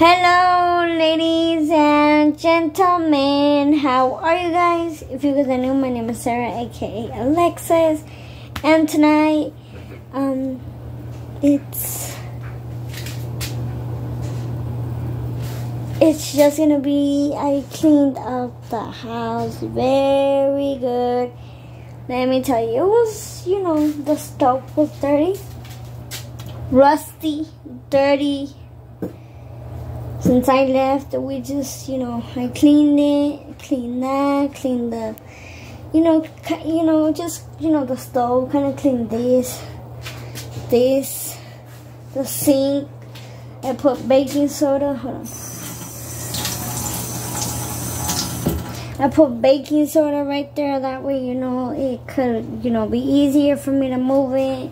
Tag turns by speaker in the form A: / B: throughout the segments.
A: Hello, ladies and gentlemen. How are you guys? If you guys are new, my name is Sara, aka Alexis, and tonight, um, it's it's just gonna be. I cleaned up the house very good. Let me tell you, it was you know the stove was dirty, rusty, dirty since I left, we just, you know, I cleaned it, cleaned that, cleaned the, you know, you know, just, you know, the stove, kind of cleaned this, this, the sink. I put baking soda. Hold on. I put baking soda right there. That way, you know, it could, you know, be easier for me to move it.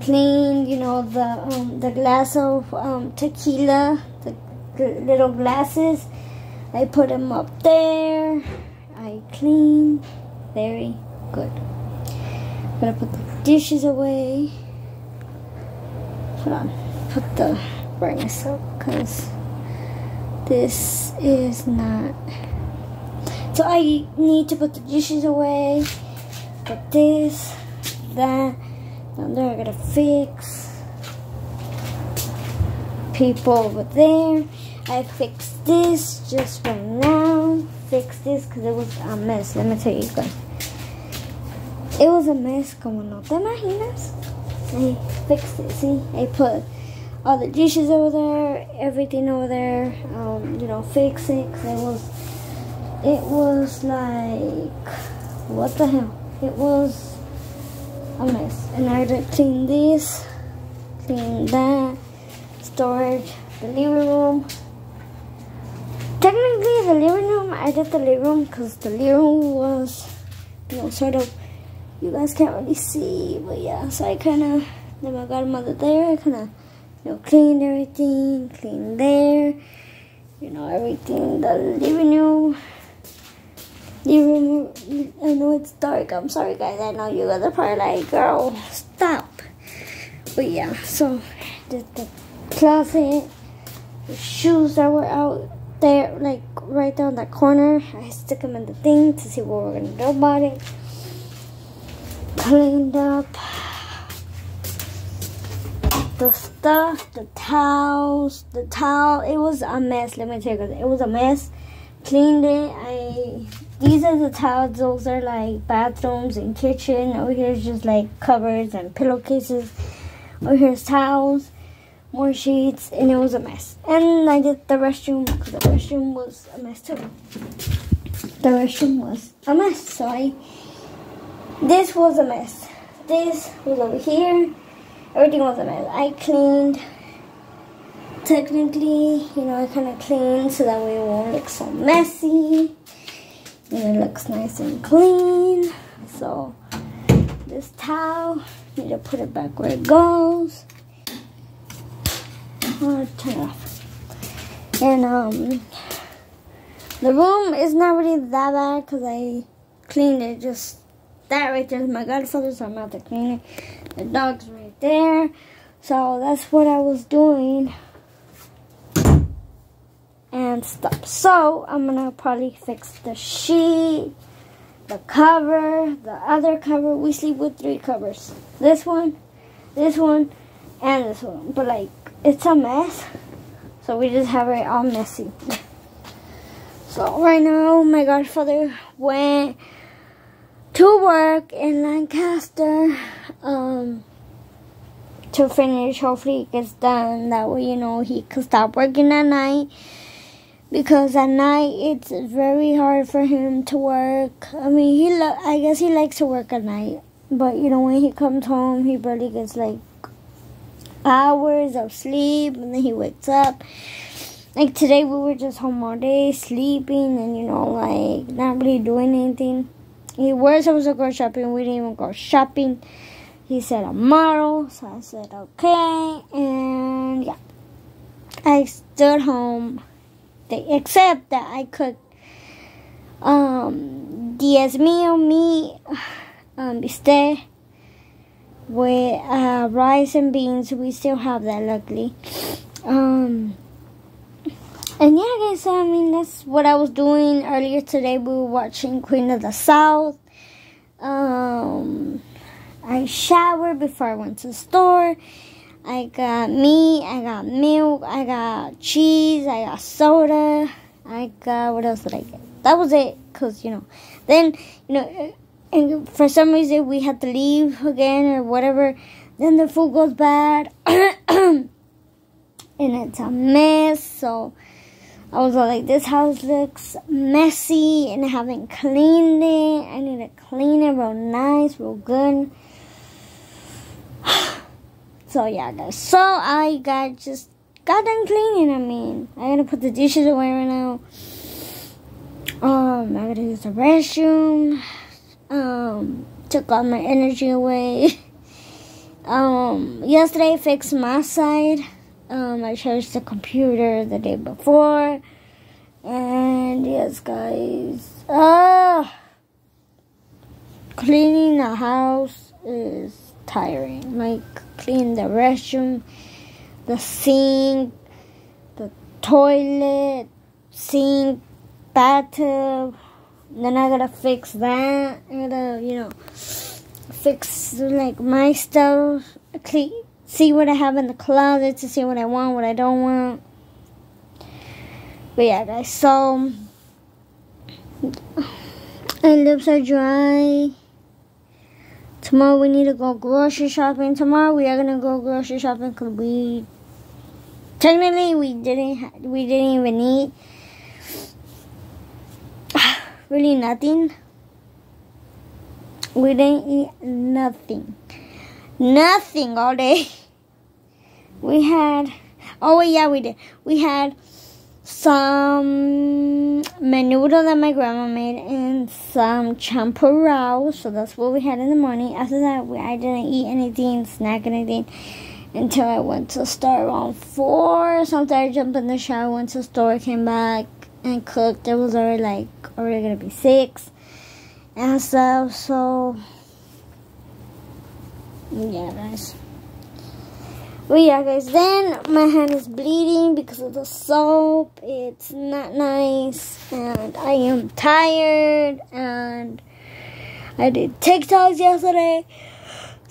A: Clean, you know, the um, the glass of um, tequila, the little glasses. I put them up there. I clean. Very good. I'm gonna put the dishes away. Hold on. Put the brightness up because this is not. So I need to put the dishes away. Put this, that. Down there I gotta fix. People over there. I fixed this just for now. Fixed this because it was a mess. Let me tell you guys. It was a mess como no te imaginas. I fixed it. See, I put all the dishes over there, everything over there. Um, you know, fix it. Cause it was, it was like, what the hell? It was a mess. And I had to clean this, clean that, storage, the living room. Technically, the living room, I did the living room because the living room was, you know, sort of, you guys can't really see, but yeah, so I kind of, then my godmother there, I kind of, you know, cleaned everything, cleaned there, you know, everything, the living room, living room, I know it's dark, I'm sorry guys, I know you guys are probably like, girl, stop, but yeah, so, did the closet, the shoes that were out, there, like right down that corner. I stick them in the thing to see what we're gonna do about it. Cleaned up the stuff, the towels, the towel. It was a mess. Let me tell you, it was a mess. Cleaned it. I these are the towels. Those are like bathrooms and kitchen. Over here is just like covers and pillowcases. Over here's towels more sheets, and it was a mess. And I did the restroom because the restroom was a mess too. The restroom was a mess, so I. This was a mess. This was over here. Everything was a mess. I cleaned. Technically, you know, I kind of cleaned so that way it won't look so messy. And it looks nice and clean. So, this towel, need to put it back where it goes turn it off. And um, the room is not really that bad because I cleaned it. Just that right there is my godfather, so I'm to clean it. The dog's right there. So that's what I was doing. And stuff. So I'm gonna probably fix the sheet, the cover, the other cover. We sleep with three covers. This one, this one, and this one. But like it's a mess. So we just have it all messy. So right now my godfather went to work in Lancaster um, to finish. Hopefully it gets done. That way, you know, he can stop working at night. Because at night it's very hard for him to work. I mean, he I guess he likes to work at night. But, you know, when he comes home, he barely gets like hours of sleep and then he wakes up. Like today we were just home all day sleeping and you know like not really doing anything. He was supposed to go shopping, we didn't even go shopping. He said tomorrow, so I said okay and yeah. I stood home except that I cooked um diezmillo meat um bistec with uh, rice and beans. We still have that, luckily. Um, And yeah, guys, I mean, that's what I was doing earlier today. We were watching Queen of the South. Um, I showered before I went to the store. I got meat, I got milk, I got cheese, I got soda. I got, what else did I get? That was it, because, you know, then, you know, and for some reason we had to leave again or whatever. Then the food goes bad. and it's a mess. So I was like, this house looks messy and I haven't cleaned it. I need to clean it real nice, real good. so yeah, guys. So I got just got done cleaning. I mean, I gotta put the dishes away right now. Um, I gotta use the restroom. Um, took all my energy away. um, yesterday I fixed my side. Um, I charged the computer the day before. And yes, guys. Ah! Cleaning the house is tiring. Like, clean the restroom, the sink, the toilet, sink, bathtub. Then I gotta fix that. I gotta, you know, fix like my stuff. See what I have in the closet to see what I want, what I don't want. But yeah, guys. So my lips are dry. Tomorrow we need to go grocery shopping. Tomorrow we are gonna go grocery shopping because we technically we didn't we didn't even eat really nothing. We didn't eat nothing. Nothing all day. We had, oh yeah, we did. We had some menudo that my grandma made and some champurrado. So that's what we had in the morning. After that, we, I didn't eat anything, snack anything until I went to the store around four. Something I jumped in the shower, went to the store, came back, and cooked. It was already like already gonna be six and stuff. So yeah, guys. But yeah, guys. Then my hand is bleeding because of the soap. It's not nice, and I am tired. And I did TikToks yesterday.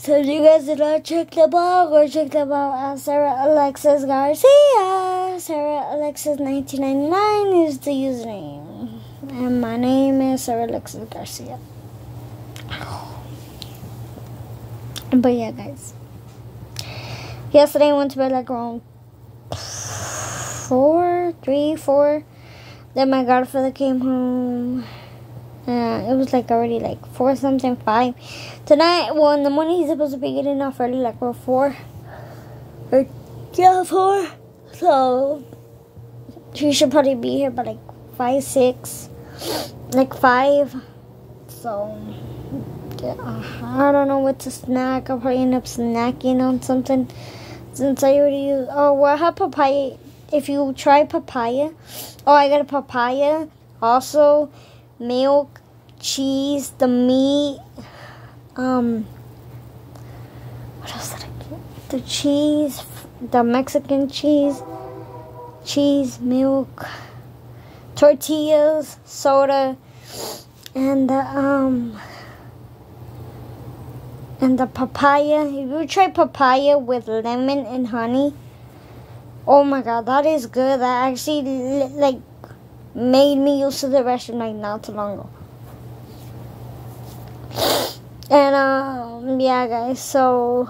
A: So you guys did not check the blog or check the blog at Sara Alexis Garcia. Sara Alexis 1999 is the username. And my name is Sara Alexis Garcia. But yeah, guys. Yesterday I went to bed like around four, three, four. Then my godfather came home. Uh, it was like already like four something five. Tonight, well in the morning he's supposed to be getting off early like around four or yeah four. So he should probably be here by like five six, like five. So yeah, I don't know what to snack. I'll probably end up snacking on something since I already. Oh, well, I have papaya. If you try papaya, oh, I got a papaya also milk, cheese, the meat, um, what else did I get? The cheese, the Mexican cheese, cheese, milk, tortillas, soda, and the, um, and the papaya. If you try papaya with lemon and honey, oh my god, that is good. That actually, like, made me use to the like not too long ago. And um yeah guys, so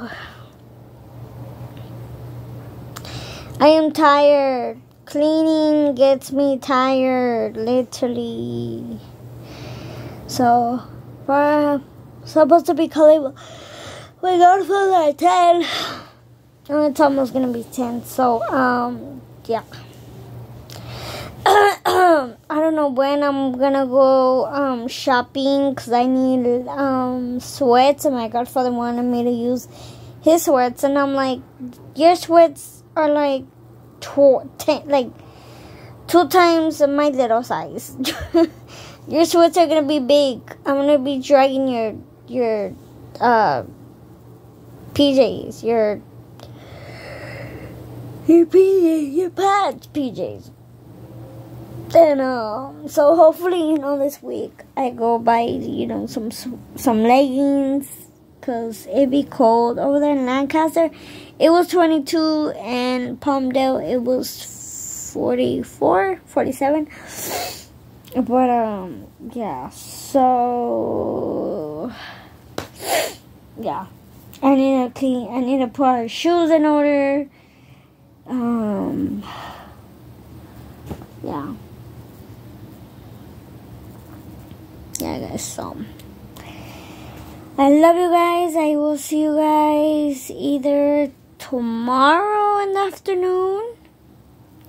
A: I am tired. Cleaning gets me tired, literally. So we're supposed to be calling my godfather at ten. And it's almost gonna be ten, so um yeah. Know when I'm gonna go um, shopping because I need um, sweats, and my godfather wanted me to use his sweats, and I'm like, your sweats are like two, ten, like two times my little size. your sweats are gonna be big. I'm gonna be dragging your your uh, PJs, your your PJs, your pants PJs. And um, so hopefully, you know, this week I go buy, you know, some some leggings because it be cold over there in Lancaster. It was 22 and Palmdale it was 44, 47. But um, yeah. So yeah, I need to clean. I need to put our shoes in order. Um, yeah. Yeah, guys. So. I love you guys. I will see you guys either tomorrow in the afternoon.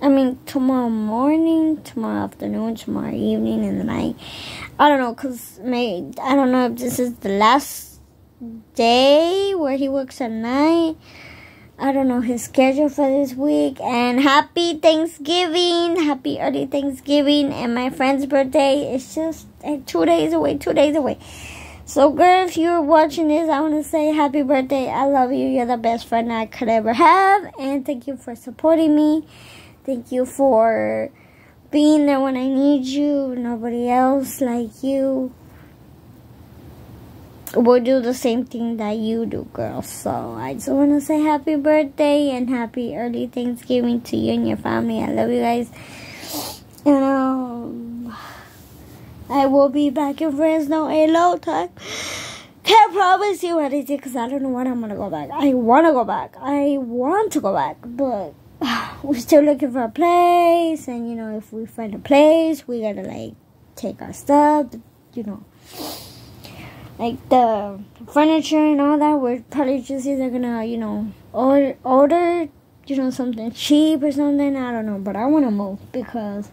A: I mean, tomorrow morning, tomorrow afternoon, tomorrow evening, in the night. I don't know, because may I don't know if this is the last day where he works at night. I don't know his schedule for this week. And happy Thanksgiving. Happy early Thanksgiving. And my friend's birthday is just two days away. Two days away. So, girl, if you're watching this, I want to say happy birthday. I love you. You're the best friend I could ever have. And thank you for supporting me. Thank you for being there when I need you. Nobody else like you will do the same thing that you do, girl. So, I just want to say happy birthday and happy early Thanksgiving to you and your family. I love you guys. And, um, I will be back in Fresno a long time. Can't promise you anything because I don't know when I'm gonna go back. I wanna go back. I want to go back, but we're still looking for a place. And you know, if we find a place, we gotta like take our stuff. You know, like the furniture and all that. We're probably just either gonna, you know, order order, you know, something cheap or something. I don't know, but I wanna move because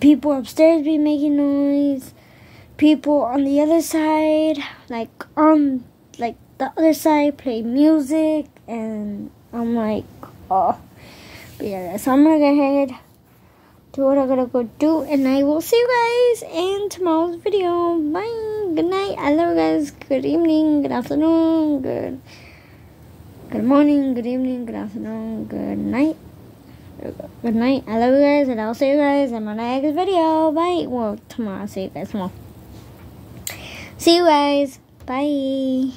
A: people upstairs be making noise. People on the other side, like on like the other side, play music, and I'm like, oh, but yeah, so I'm gonna go ahead, do what i'm gonna go do, and I will see you guys in tomorrow's video. Bye. Good night. I love you guys. Good evening. Good afternoon. Good. Good morning. Good evening. Good afternoon. Good night. Good night. I love you guys, and I'll see you guys in my next video. Bye. Well, tomorrow. I'll see you guys tomorrow. See you guys. Bye.